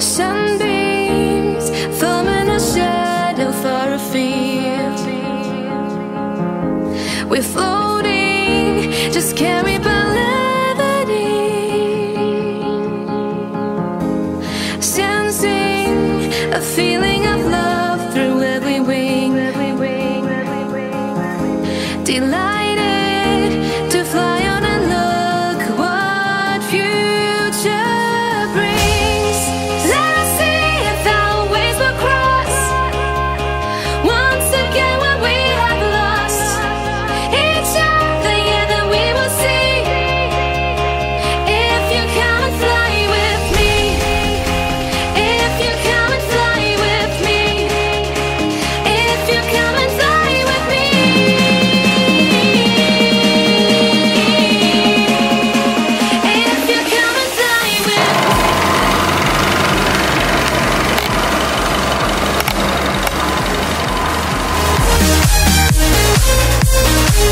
Sunbeams forming a shadow for a field. We're floating, just carried by levity. Sensing a feeling of love through every wing. Delight. Oh, oh,